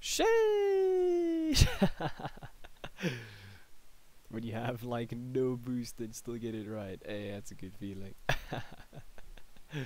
Sheesh! when you have like no boost and still get it right, hey, that's a good feeling.